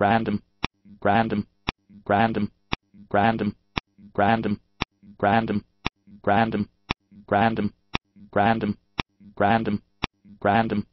random, random, random, random, random, random, random, random, random, random, random